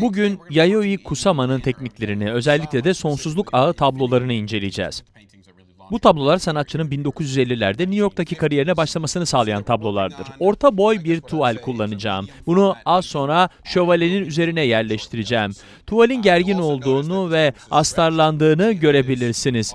Bugün Yayoi Kusama'nın tekniklerini, özellikle de sonsuzluk ağı tablolarını inceleyeceğiz. Bu tablolar sanatçının 1950'lerde New York'taki kariyerine başlamasını sağlayan tablolardır. Orta boy bir tuval kullanacağım. Bunu az sonra şövalyenin üzerine yerleştireceğim. Tuvalin gergin olduğunu ve astarlandığını görebilirsiniz.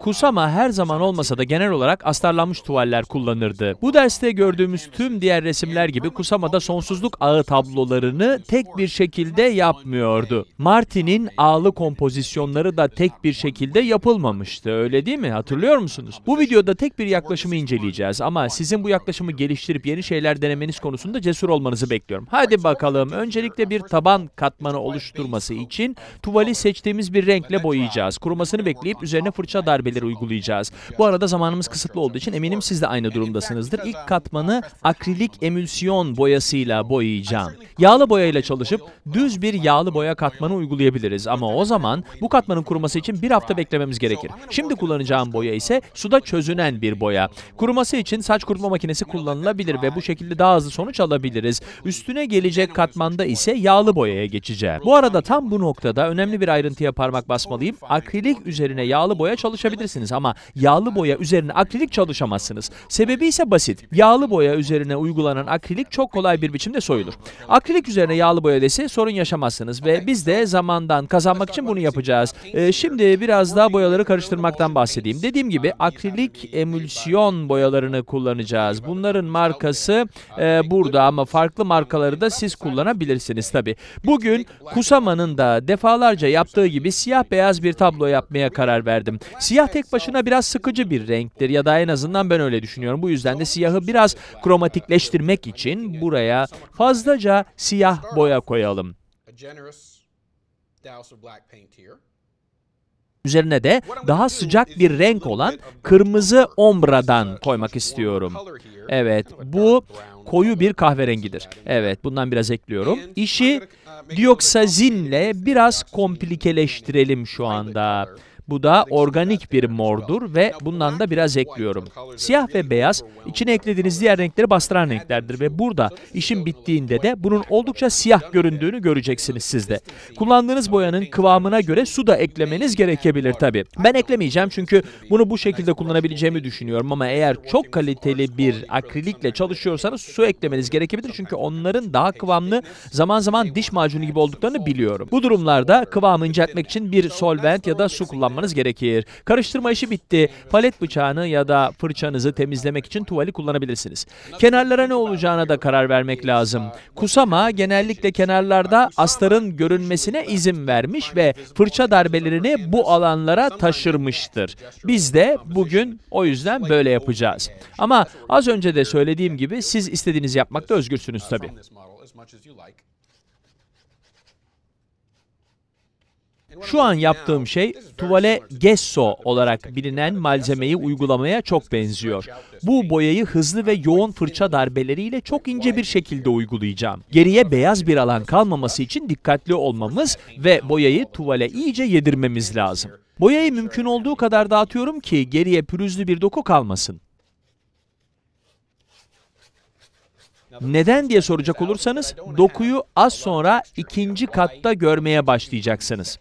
Kusama her zaman olmasa da genel olarak astarlanmış tuvaller kullanırdı. Bu derste gördüğümüz tüm diğer resimler gibi Kusama da sonsuzluk ağı tablolarını tek bir şekilde yapmıyordu. Martin'in ağlı kompozisyonları da tek bir şekilde yapılmamıştı. Öyle değil mi? Hatırlıyor musunuz? Bu videoda tek bir yaklaşımı inceleyeceğiz ama sizin bu yaklaşımı geliştirip yeni şeyler denemeniz konusunda cesur olmanızı bekliyorum. Hadi bakalım. Öncelikle bir taban katmanı oluşturması için tuvali seçtiğimiz bir renkle boyayacağız. Kurumasını bekleyip üzerine fırça darbe darbeleri uygulayacağız. Bu arada zamanımız kısıtlı olduğu için eminim siz de aynı durumdasınızdır. İlk katmanı akrilik emülsiyon boyasıyla boyayacağım. Yağlı boyayla çalışıp düz bir yağlı boya katmanı uygulayabiliriz ama o zaman bu katmanın kuruması için bir hafta beklememiz gerekir. Şimdi kullanacağım boya ise suda çözünen bir boya. Kuruması için saç kurutma makinesi kullanılabilir ve bu şekilde daha hızlı sonuç alabiliriz. Üstüne gelecek katmanda ise yağlı boyaya geçeceğim. Bu arada tam bu noktada önemli bir ayrıntıya parmak basmalıyım. Akrilik üzerine yağlı boya çalışabilir kullanabilirsiniz ama yağlı boya üzerine akrilik çalışamazsınız. Sebebi ise basit. Yağlı boya üzerine uygulanan akrilik çok kolay bir biçimde soyulur. Akrilik üzerine yağlı boya dese sorun yaşamazsınız ve biz de zamandan kazanmak için bunu yapacağız. Ee, şimdi biraz daha boyaları karıştırmaktan bahsedeyim. Dediğim gibi akrilik emülsiyon boyalarını kullanacağız. Bunların markası e, burada ama farklı markaları da siz kullanabilirsiniz tabi. Bugün Kusama'nın da defalarca yaptığı gibi siyah beyaz bir tablo yapmaya karar verdim. Siyah tek başına biraz sıkıcı bir renktir ya da en azından ben öyle düşünüyorum. Bu yüzden de siyahı biraz kromatikleştirmek için buraya fazlaca siyah boya koyalım. Üzerine de daha sıcak bir renk olan kırmızı ombradan koymak istiyorum. Evet, bu koyu bir kahverengidir. Evet, bundan biraz ekliyorum. İşi dioksazinle biraz komplikeleştirelim şu anda. Bu da organik bir mordur ve bundan da biraz ekliyorum. Siyah ve beyaz içine eklediğiniz diğer renkleri bastıran renklerdir ve burada işin bittiğinde de bunun oldukça siyah göründüğünü göreceksiniz siz de. Kullandığınız boyanın kıvamına göre su da eklemeniz gerekebilir tabi. Ben eklemeyeceğim çünkü bunu bu şekilde kullanabileceğimi düşünüyorum ama eğer çok kaliteli bir akrilikle çalışıyorsanız su eklemeniz gerekebilir çünkü onların daha kıvamlı zaman zaman diş macunu gibi olduklarını biliyorum. Bu durumlarda kıvamı inceltmek için bir solvent ya da su kullanmanız kullanmanız gerekir. Karıştırma işi bitti. Palet bıçağını ya da fırçanızı temizlemek için tuvali kullanabilirsiniz. Kenarlara ne olacağına da karar vermek lazım. Kusama genellikle kenarlarda astarın görünmesine izin vermiş ve fırça darbelerini bu alanlara taşırmıştır. Biz de bugün o yüzden böyle yapacağız. Ama az önce de söylediğim gibi siz istediğinizi yapmakta özgürsünüz tabii. Şu an yaptığım şey tuvale gesso olarak bilinen malzemeyi uygulamaya çok benziyor. Bu boyayı hızlı ve yoğun fırça darbeleriyle çok ince bir şekilde uygulayacağım. Geriye beyaz bir alan kalmaması için dikkatli olmamız ve boyayı tuvale iyice yedirmemiz lazım. Boyayı mümkün olduğu kadar dağıtıyorum ki geriye pürüzlü bir doku kalmasın. Neden diye soracak olursanız, dokuyu az sonra ikinci katta görmeye başlayacaksınız.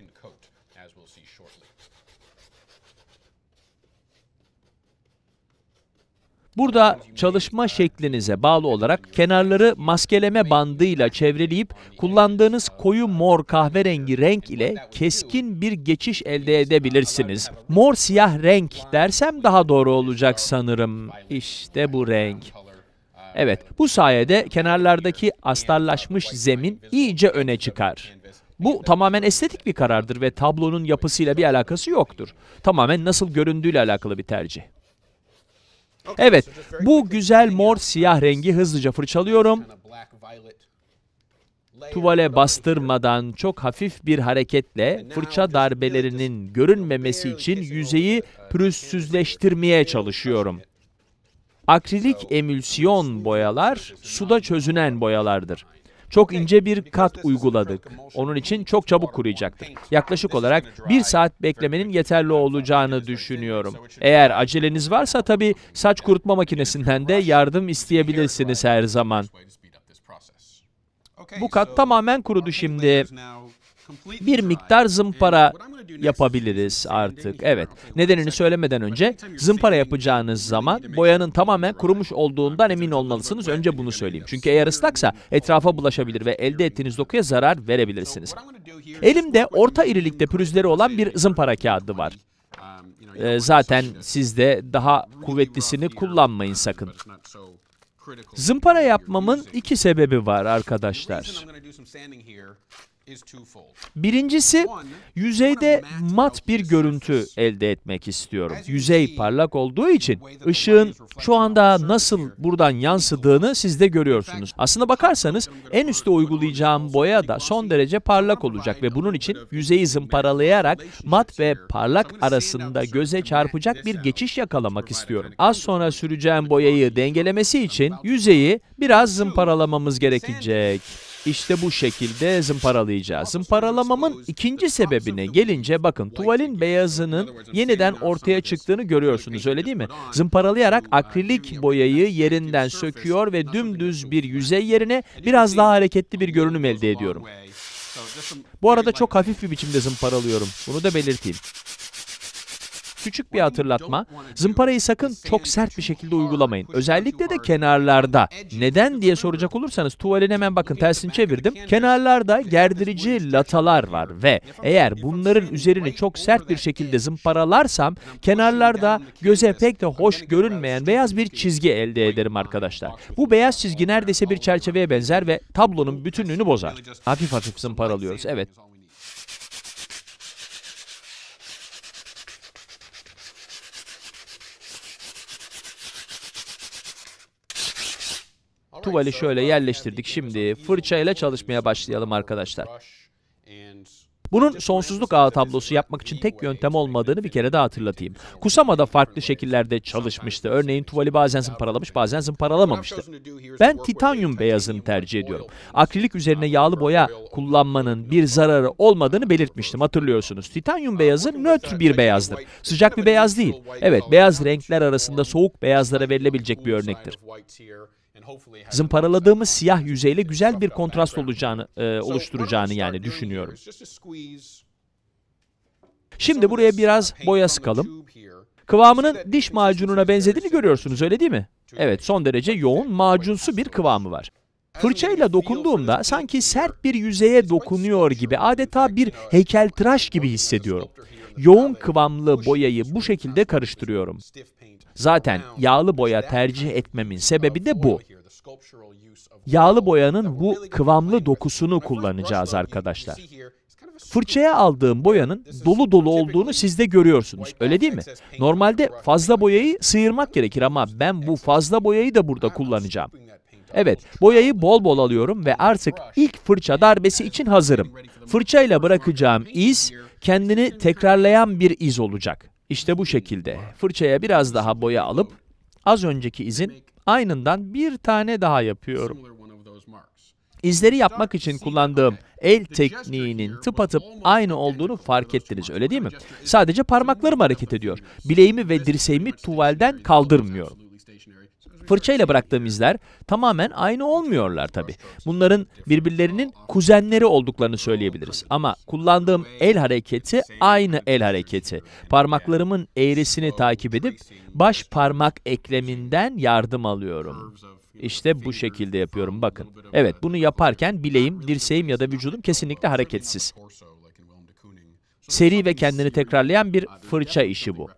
Burada çalışma şeklinize bağlı olarak kenarları maskeleme bandıyla çevreleyip kullandığınız koyu mor kahverengi renk ile keskin bir geçiş elde edebilirsiniz. Mor siyah renk dersem daha doğru olacak sanırım. İşte bu renk. Evet, bu sayede kenarlardaki astarlaşmış zemin iyice öne çıkar. Bu tamamen estetik bir karardır ve tablonun yapısıyla bir alakası yoktur. Tamamen nasıl göründüğüyle alakalı bir tercih. Evet, bu güzel mor siyah rengi hızlıca fırçalıyorum. Tuvale bastırmadan çok hafif bir hareketle fırça darbelerinin görünmemesi için yüzeyi pürüzsüzleştirmeye çalışıyorum. Akrilik emülsiyon boyalar suda çözünen boyalardır. Çok ince bir kat uyguladık. Onun için çok çabuk kuruyacaktır. Yaklaşık olarak bir saat beklemenin yeterli olacağını düşünüyorum. Eğer aceleniz varsa tabii saç kurutma makinesinden de yardım isteyebilirsiniz her zaman. Bu kat tamamen kurudu şimdi. Bir miktar zımpara yapabiliriz artık. Evet. Nedenini söylemeden önce zımpara yapacağınız zaman boyanın tamamen kurumuş olduğundan emin olmalısınız. Önce bunu söyleyeyim. Çünkü eğer ıslaksa etrafa bulaşabilir ve elde ettiğiniz dokuya zarar verebilirsiniz. Elimde orta irilikte pürüzleri olan bir zımpara kağıdı var. Ee, zaten siz de daha kuvvetlisini kullanmayın sakın. Zımpara yapmamın iki sebebi var arkadaşlar. Birincisi, yüzeyde mat bir görüntü elde etmek istiyorum. Yüzey parlak olduğu için ışığın şu anda nasıl buradan yansıdığını siz de görüyorsunuz. Aslına bakarsanız en üstte uygulayacağım boya da son derece parlak olacak ve bunun için yüzeyi zımparalayarak mat ve parlak arasında göze çarpacak bir geçiş yakalamak istiyorum. Az sonra süreceğim boyayı dengelemesi için yüzeyi biraz zımparalamamız gerekecek. İşte bu şekilde zımparalayacağız. Zımparalamamın ikinci sebebine gelince bakın tuvalin beyazının yeniden ortaya çıktığını görüyorsunuz öyle değil mi? Zımparalayarak akrilik boyayı yerinden söküyor ve dümdüz bir yüzey yerine biraz daha hareketli bir görünüm elde ediyorum. Bu arada çok hafif bir biçimde zımparalıyorum. Bunu da belirteyim. Küçük bir hatırlatma, zımparayı sakın çok sert bir şekilde uygulamayın. Özellikle de kenarlarda. Neden diye soracak olursanız tuvalin hemen bakın tersini çevirdim. Kenarlarda gerdirici latalar var ve eğer bunların üzerini çok sert bir şekilde zımparalarsam kenarlarda göze pek de hoş görünmeyen beyaz bir çizgi elde ederim arkadaşlar. Bu beyaz çizgi neredeyse bir çerçeveye benzer ve tablonun bütünlüğünü bozar. Hafif hafif zımparalıyoruz, evet. Tuvali şöyle yerleştirdik. Şimdi fırçayla çalışmaya başlayalım arkadaşlar. Bunun sonsuzluk ağı tablosu yapmak için tek yöntem olmadığını bir kere daha hatırlatayım. Kusama da farklı şekillerde çalışmıştı. Örneğin tuvali bazen zımparalamış, bazen zımparalamamıştı. Ben titanyum beyazını tercih ediyorum. Akrilik üzerine yağlı boya kullanmanın bir zararı olmadığını belirtmiştim hatırlıyorsunuz. Titanyum beyazı nötr bir beyazdır. Sıcak bir beyaz değil. Evet, beyaz renkler arasında soğuk beyazlara verilebilecek bir örnektir zımparaladığımız siyah yüzeyle güzel bir kontrast olacağını, e, oluşturacağını yani düşünüyorum. Şimdi buraya biraz boya sıkalım. Kıvamının diş macununa benzediğini görüyorsunuz öyle değil mi? Evet, son derece yoğun, macunsu bir kıvamı var. Fırçayla dokunduğumda sanki sert bir yüzeye dokunuyor gibi, adeta bir heykeltıraş gibi hissediyorum. Yoğun kıvamlı boyayı bu şekilde karıştırıyorum. Zaten yağlı boya tercih etmemin sebebi de bu. Yağlı boyanın bu kıvamlı dokusunu kullanacağız arkadaşlar. Fırçaya aldığım boyanın dolu dolu olduğunu siz de görüyorsunuz, öyle değil mi? Normalde fazla boyayı sıyırmak gerekir ama ben bu fazla boyayı da burada kullanacağım. Evet, boyayı bol bol alıyorum ve artık ilk fırça darbesi için hazırım. Fırçayla bırakacağım iz, kendini tekrarlayan bir iz olacak. İşte bu şekilde. Fırçaya biraz daha boya alıp, az önceki izin aynından bir tane daha yapıyorum. İzleri yapmak için kullandığım el tekniğinin tıpatıp aynı olduğunu fark ettiniz, öyle değil mi? Sadece parmaklarım hareket ediyor. Bileğimi ve dirseğimi tuvalden kaldırmıyorum. Fırça ile bıraktığım izler tamamen aynı olmuyorlar tabi. Bunların birbirlerinin kuzenleri olduklarını söyleyebiliriz. Ama kullandığım el hareketi aynı el hareketi. Parmaklarımın eğrisini takip edip baş parmak ekleminden yardım alıyorum. İşte bu şekilde yapıyorum bakın. Evet bunu yaparken bileğim, dirseğim ya da vücudum kesinlikle hareketsiz. Seri ve kendini tekrarlayan bir fırça işi bu.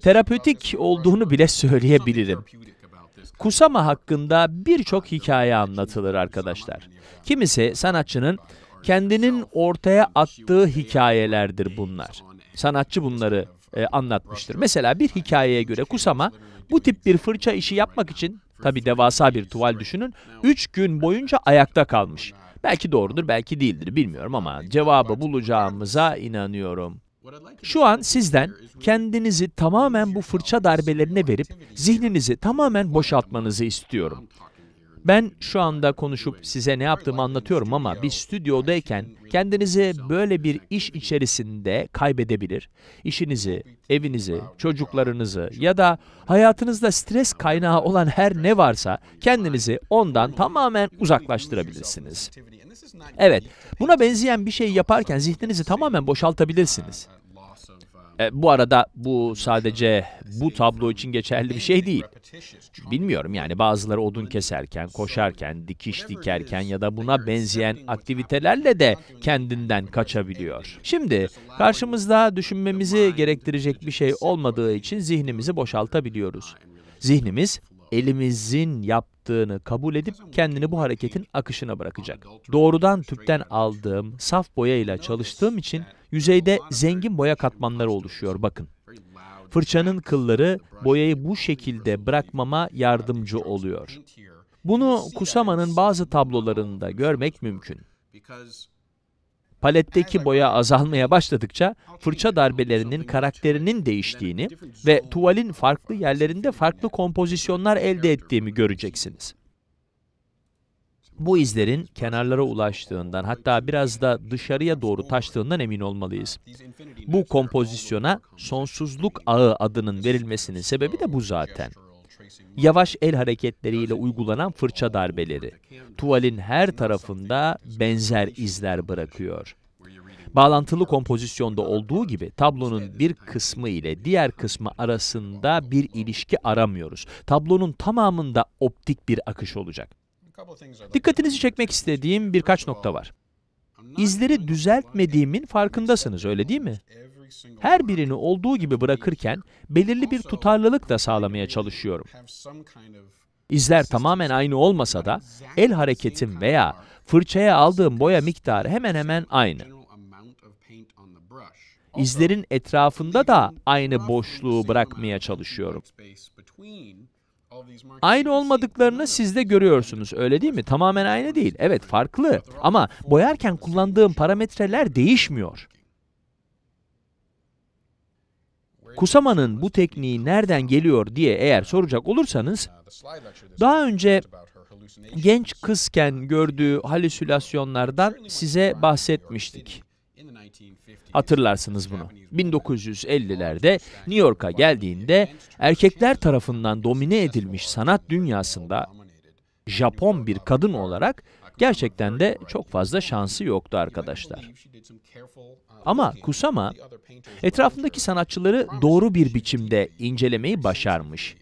Terapötik olduğunu bile söyleyebilirim. Kusama hakkında birçok hikaye anlatılır arkadaşlar. Kimisi sanatçının kendinin ortaya attığı hikayelerdir bunlar. Sanatçı bunları e, anlatmıştır. Mesela bir hikayeye göre Kusama bu tip bir fırça işi yapmak için tabi devasa bir tuval düşünün 3 gün boyunca ayakta kalmış. Belki doğrudur, belki değildir bilmiyorum ama cevabı bulacağımıza inanıyorum. Şu an sizden kendinizi tamamen bu fırça darbelerine verip zihninizi tamamen boşaltmanızı istiyorum. Ben şu anda konuşup size ne yaptığımı anlatıyorum ama bir stüdyodayken kendinizi böyle bir iş içerisinde kaybedebilir. İşinizi, evinizi, çocuklarınızı ya da hayatınızda stres kaynağı olan her ne varsa kendinizi ondan tamamen uzaklaştırabilirsiniz. Evet, buna benzeyen bir şey yaparken zihninizi tamamen boşaltabilirsiniz. E, bu arada bu sadece bu tablo için geçerli bir şey değil. Bilmiyorum yani bazıları odun keserken, koşarken, dikiş dikerken ya da buna benzeyen aktivitelerle de kendinden kaçabiliyor. Şimdi karşımızda düşünmemizi gerektirecek bir şey olmadığı için zihnimizi boşaltabiliyoruz. Zihnimiz elimizin yaptığını kabul edip kendini bu hareketin akışına bırakacak. Doğrudan tüpten aldığım saf boya ile çalıştığım için yüzeyde zengin boya katmanları oluşuyor bakın. Fırçanın kılları boyayı bu şekilde bırakmama yardımcı oluyor. Bunu Kusama'nın bazı tablolarında görmek mümkün. Paletteki boya azalmaya başladıkça fırça darbelerinin karakterinin değiştiğini ve tuvalin farklı yerlerinde farklı kompozisyonlar elde ettiğimi göreceksiniz. Bu izlerin kenarlara ulaştığından hatta biraz da dışarıya doğru taştığından emin olmalıyız. Bu kompozisyona sonsuzluk ağı adının verilmesinin sebebi de bu zaten. Yavaş el hareketleriyle uygulanan fırça darbeleri, tuvalin her tarafında benzer izler bırakıyor. Bağlantılı kompozisyonda olduğu gibi tablonun bir kısmı ile diğer kısmı arasında bir ilişki aramıyoruz. Tablonun tamamında optik bir akış olacak. Dikkatinizi çekmek istediğim birkaç nokta var. İzleri düzeltmediğimin farkındasınız, öyle değil mi? Her birini olduğu gibi bırakırken belirli bir tutarlılık da sağlamaya çalışıyorum. İzler tamamen aynı olmasa da el hareketim veya fırçaya aldığım boya miktarı hemen hemen aynı. İzlerin etrafında da aynı boşluğu bırakmaya çalışıyorum. Aynı olmadıklarını siz de görüyorsunuz, öyle değil mi? Tamamen aynı değil. Evet, farklı. Ama boyarken kullandığım parametreler değişmiyor. Kusama'nın bu tekniği nereden geliyor diye eğer soracak olursanız, daha önce genç kızken gördüğü halüsinasyonlardan size bahsetmiştik. Hatırlarsınız bunu. 1950'lerde New York'a geldiğinde erkekler tarafından domine edilmiş sanat dünyasında Japon bir kadın olarak gerçekten de çok fazla şansı yoktu arkadaşlar. Ama Kusama etrafındaki sanatçıları doğru bir biçimde incelemeyi başarmış.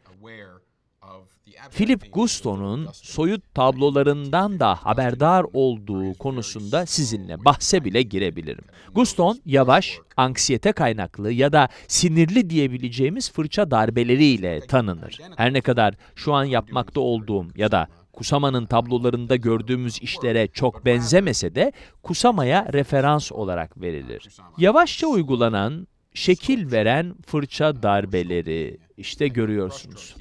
Philip Gusto'nun soyut tablolarından da haberdar olduğu konusunda sizinle bahse bile girebilirim. Guston, yavaş, anksiyete kaynaklı ya da sinirli diyebileceğimiz fırça darbeleriyle tanınır. Her ne kadar şu an yapmakta olduğum ya da Kusama'nın tablolarında gördüğümüz işlere çok benzemese de Kusama'ya referans olarak verilir. Yavaşça uygulanan, şekil veren fırça darbeleri işte görüyorsunuz.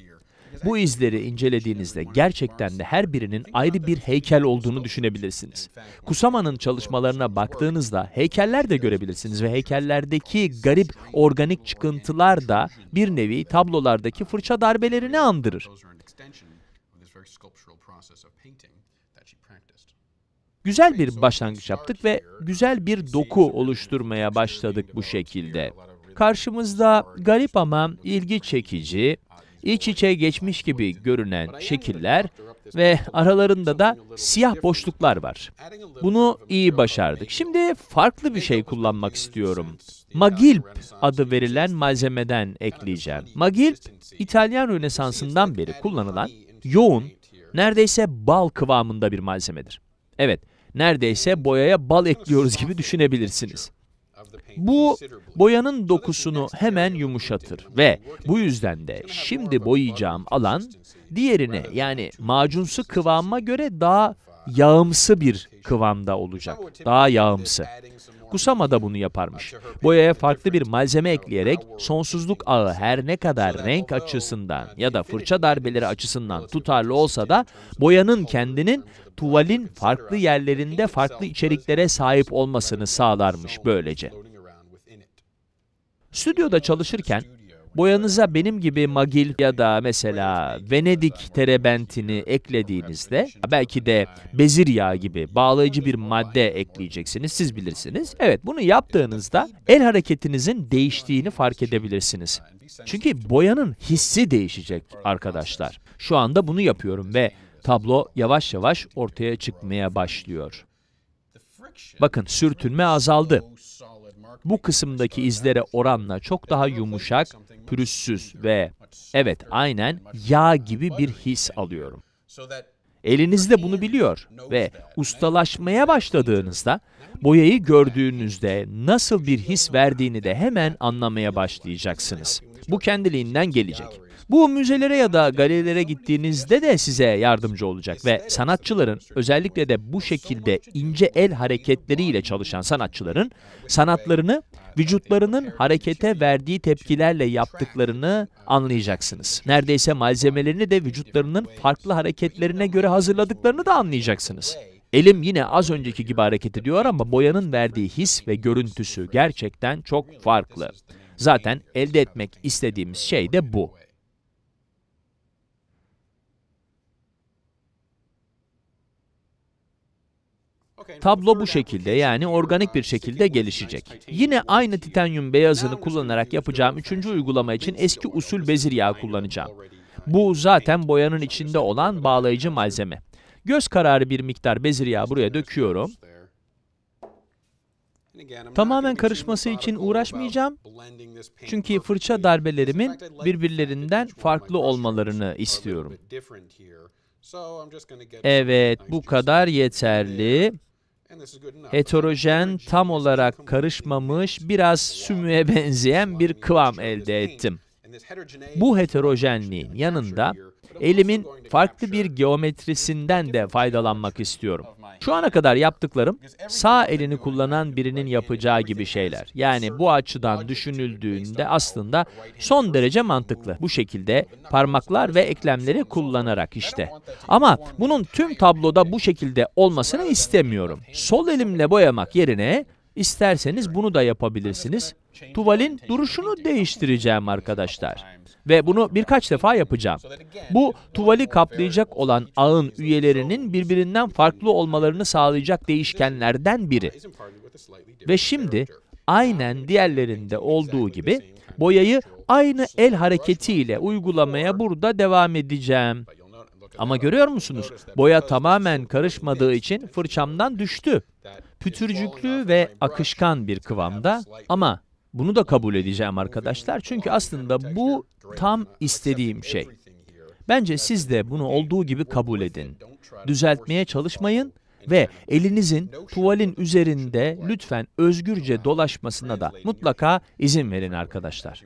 Bu izleri incelediğinizde gerçekten de her birinin ayrı bir heykel olduğunu düşünebilirsiniz. Kusama'nın çalışmalarına baktığınızda heykeller de görebilirsiniz ve heykellerdeki garip organik çıkıntılar da bir nevi tablolardaki fırça darbelerini andırır. Güzel bir başlangıç yaptık ve güzel bir doku oluşturmaya başladık bu şekilde. Karşımızda garip ama ilgi çekici, iç içe geçmiş gibi görünen şekiller ve aralarında da siyah boşluklar var. Bunu iyi başardık. Şimdi farklı bir şey kullanmak istiyorum. Magilp adı verilen malzemeden ekleyeceğim. Magilp, İtalyan Rönesansı'ndan beri kullanılan yoğun, neredeyse bal kıvamında bir malzemedir. Evet, neredeyse boyaya bal ekliyoruz gibi düşünebilirsiniz. Bu boyanın dokusunu hemen yumuşatır ve bu yüzden de şimdi boyayacağım alan diğerine yani macunsu kıvama göre daha yağımsı bir kıvamda olacak. Daha yağımsı. Kusama da bunu yaparmış. Boyaya farklı bir malzeme ekleyerek sonsuzluk ağı her ne kadar renk açısından ya da fırça darbeleri açısından tutarlı olsa da boyanın kendinin tuvalin farklı yerlerinde farklı içeriklere sahip olmasını sağlarmış böylece. Stüdyoda çalışırken boyanıza benim gibi magil ya da mesela Venedik terebentini eklediğinizde belki de bezir yağı gibi bağlayıcı bir madde ekleyeceksiniz, siz bilirsiniz. Evet, bunu yaptığınızda el hareketinizin değiştiğini fark edebilirsiniz. Çünkü boyanın hissi değişecek arkadaşlar. Şu anda bunu yapıyorum ve tablo yavaş yavaş ortaya çıkmaya başlıyor. Bakın sürtünme azaldı. Bu kısımdaki izlere oranla çok daha yumuşak, pürüzsüz ve evet aynen yağ gibi bir his alıyorum. Eliniz de bunu biliyor ve ustalaşmaya başladığınızda boyayı gördüğünüzde nasıl bir his verdiğini de hemen anlamaya başlayacaksınız. Bu kendiliğinden gelecek. Bu müzelere ya da galerilere gittiğinizde de size yardımcı olacak ve sanatçıların, özellikle de bu şekilde ince el hareketleriyle çalışan sanatçıların, sanatlarını, vücutlarının harekete verdiği tepkilerle yaptıklarını anlayacaksınız. Neredeyse malzemelerini de vücutlarının farklı hareketlerine göre hazırladıklarını da anlayacaksınız. Elim yine az önceki gibi hareket ediyor ama boyanın verdiği his ve görüntüsü gerçekten çok farklı. Zaten elde etmek istediğimiz şey de bu. Tablo bu şekilde yani organik bir şekilde gelişecek. Yine aynı titanyum beyazını kullanarak yapacağım üçüncü uygulama için eski usul bezir yağı kullanacağım. Bu zaten boyanın içinde olan bağlayıcı malzeme. Göz kararı bir miktar bezir yağı buraya döküyorum. Tamamen karışması için uğraşmayacağım. Çünkü fırça darbelerimin birbirlerinden farklı olmalarını istiyorum. Evet, bu kadar yeterli. Heterojen, tam olarak karışmamış, biraz sümüğe benzeyen bir kıvam elde ettim. Bu heterojenliğin yanında elimin farklı bir geometrisinden de faydalanmak istiyorum. Şu ana kadar yaptıklarım, sağ elini kullanan birinin yapacağı gibi şeyler. Yani bu açıdan düşünüldüğünde aslında son derece mantıklı. Bu şekilde parmaklar ve eklemleri kullanarak işte. Ama bunun tüm tabloda bu şekilde olmasını istemiyorum. Sol elimle boyamak yerine isterseniz bunu da yapabilirsiniz. Tuvalin duruşunu değiştireceğim arkadaşlar ve bunu birkaç defa yapacağım. Bu tuvali kaplayacak olan ağın üyelerinin birbirinden farklı olmalarını sağlayacak değişkenlerden biri. Ve şimdi aynen diğerlerinde olduğu gibi boyayı aynı el hareketiyle uygulamaya burada devam edeceğim. Ama görüyor musunuz? Boya tamamen karışmadığı için fırçamdan düştü. Pütürcüklü ve akışkan bir kıvamda ama bunu da kabul edeceğim arkadaşlar. Çünkü aslında bu tam istediğim şey. Bence siz de bunu olduğu gibi kabul edin. Düzeltmeye çalışmayın ve elinizin tuvalin üzerinde lütfen özgürce dolaşmasına da mutlaka izin verin arkadaşlar.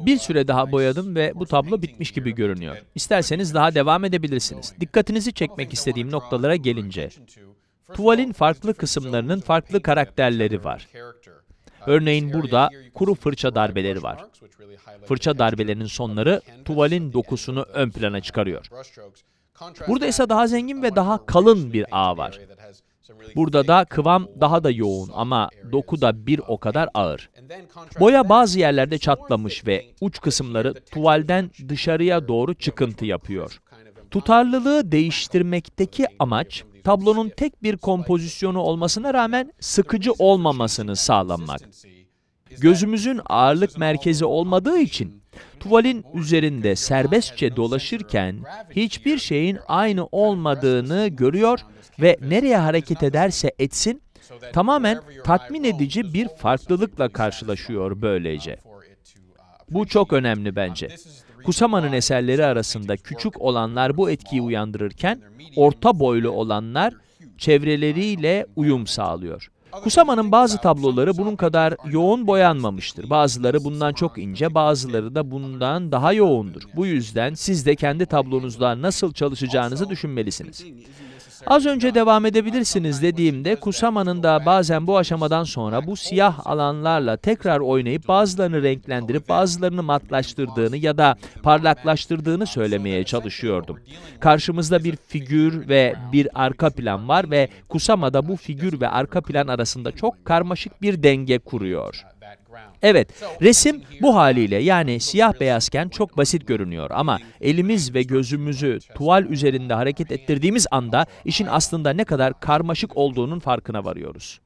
Bir süre daha boyadım ve bu tablo bitmiş gibi görünüyor. İsterseniz daha devam edebilirsiniz. Dikkatinizi çekmek istediğim noktalara gelince, tuvalin farklı kısımlarının farklı karakterleri var. Örneğin burada kuru fırça darbeleri var. Fırça darbelerinin sonları tuvalin dokusunu ön plana çıkarıyor. Burada ise daha zengin ve daha kalın bir ağ var. Burada da kıvam daha da yoğun ama doku da bir o kadar ağır. Boya bazı yerlerde çatlamış ve uç kısımları tuvalden dışarıya doğru çıkıntı yapıyor. Tutarlılığı değiştirmekteki amaç, tablonun tek bir kompozisyonu olmasına rağmen sıkıcı olmamasını sağlamak. Gözümüzün ağırlık merkezi olmadığı için, tuvalin üzerinde serbestçe dolaşırken hiçbir şeyin aynı olmadığını görüyor ve nereye hareket ederse etsin, tamamen tatmin edici bir farklılıkla karşılaşıyor böylece. Bu çok önemli bence. Kusama'nın eserleri arasında küçük olanlar bu etkiyi uyandırırken, orta boylu olanlar çevreleriyle uyum sağlıyor. Kusama'nın bazı tabloları bunun kadar yoğun boyanmamıştır. Bazıları bundan çok ince, bazıları da bundan daha yoğundur. Bu yüzden siz de kendi tablonuzda nasıl çalışacağınızı düşünmelisiniz. Az önce devam edebilirsiniz dediğimde Kusama'nın da bazen bu aşamadan sonra bu siyah alanlarla tekrar oynayıp bazılarını renklendirip bazılarını matlaştırdığını ya da parlaklaştırdığını söylemeye çalışıyordum. Karşımızda bir figür ve bir arka plan var ve Kusama da bu figür ve arka plan arasında çok karmaşık bir denge kuruyor. Evet, resim bu haliyle yani siyah beyazken çok basit görünüyor ama elimiz ve gözümüzü tuval üzerinde hareket ettirdiğimiz anda işin aslında ne kadar karmaşık olduğunun farkına varıyoruz.